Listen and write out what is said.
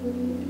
Mm-hmm.